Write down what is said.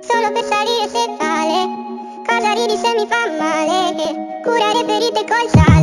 Solo per salire se vale. Cosa ridi se mi fa male Curare ferite col sale